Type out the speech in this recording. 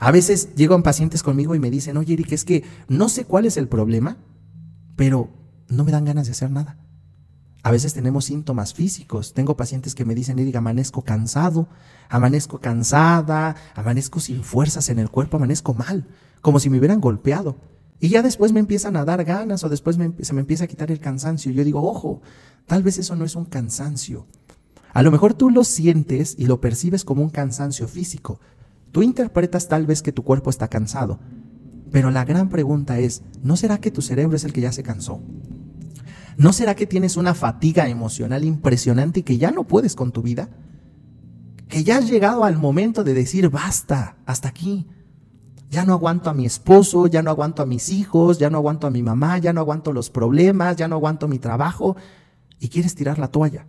A veces llegan pacientes conmigo y me dicen, oye Eric, es que no sé cuál es el problema, pero no me dan ganas de hacer nada. A veces tenemos síntomas físicos. Tengo pacientes que me dicen, Eric, amanezco cansado, amanezco cansada, amanezco sin fuerzas en el cuerpo, amanezco mal, como si me hubieran golpeado. Y ya después me empiezan a dar ganas o después se me empieza a quitar el cansancio. Yo digo, ojo, tal vez eso no es un cansancio. A lo mejor tú lo sientes y lo percibes como un cansancio físico. Tú interpretas tal vez que tu cuerpo está cansado. Pero la gran pregunta es, ¿no será que tu cerebro es el que ya se cansó? ¿No será que tienes una fatiga emocional impresionante y que ya no puedes con tu vida? Que ya has llegado al momento de decir, basta, hasta aquí. Ya no aguanto a mi esposo, ya no aguanto a mis hijos, ya no aguanto a mi mamá, ya no aguanto los problemas, ya no aguanto mi trabajo y quieres tirar la toalla.